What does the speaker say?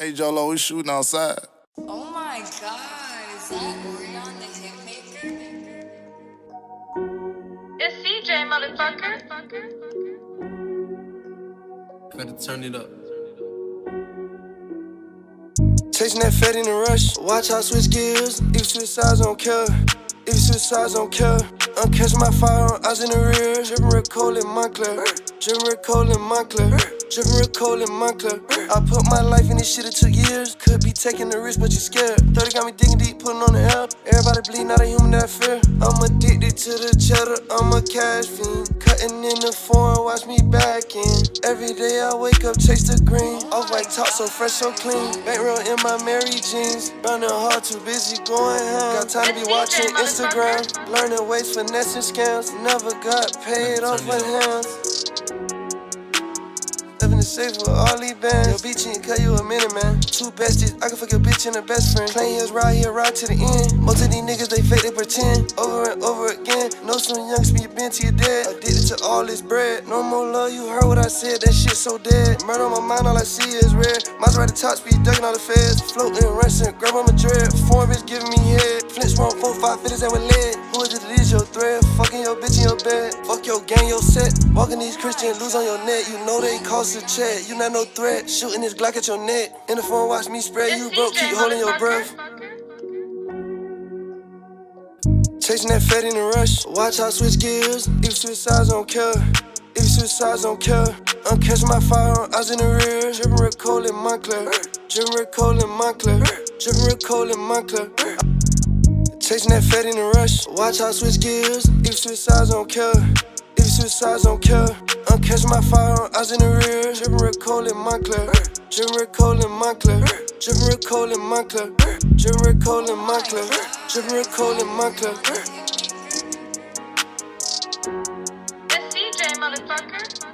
Hey Jolo, we shooting outside. Oh my god, is that Orion the hitmaker? It's CJ, motherfucker. Gotta turn it up. Chasing that fat in a rush. Watch how I switch gears. If you switch sides, I don't care. If you switch sides, I don't care. I'm catching my fire, eyes in the rear. Dripping red coal in Moncler. Dripping red coal in Moncler. Dripping red coal in Moncler. I put my life in this shit, it took years. Could be taking the risk, but you scared. 30 got me digging deep, putting on the air. Everybody bleed, not a human that fear. I'm addicted to the cheddar, I'm a cash fiend. Cutting in the foreign, watch me back in. Every day I wake up, chase the green. Off white top, so fresh, so clean. Bankroll in my Amiri jeans. Burning hard, too busy going home. Got time to be watching Instagram. Learning ways, finessing scams. Never got paid off my hands. Living the safe with all these bands. Your bitch ain't cut you a minute, man. Two besties, I can fuck your bitch and her best friend. Plain years ride here, ride to the end. Most of these niggas, they fake, they pretend. Over and over again. Know some youngs be been to your dead. Addicted to all this bread. No more love, you heard what I said, that shit so dead. Murder on my mind, all I see is red. Maserati top speed, ducking all the feds. Floating, wrestling, grab on my dread. Foreign bitch giving me head. Flints wrong, four, five fitters that with lead. Who is it, it is your thread. Fucking your bitch in your bed. Fuck your gang, your set. Walking these Christians, lose on your neck. You know they cost a check. You not no threat. Shooting this Glock at your neck. In the phone, watch me spread. You broke, keep holding your breath. Chasing that fat in a rush. Watch how I switch gears. If you switch sides, don't care. If you switch sides, don't care. I'm catching my fire, eyes in the rear. Dripping red coal in Moncler. Dripping red coal in Moncler. Dripping red coal in Moncler. Chasing that fat in a rush. Watch how I switch gears. If you switch sides, don't care. Switch don't care. I'm catching my fire, eyes in the rear. Dripping red coal in Moncler. Dripping red coal in Moncler. Dripping red coal in Moncler. Dripping red coal in Moncler. Coal in motherfucker.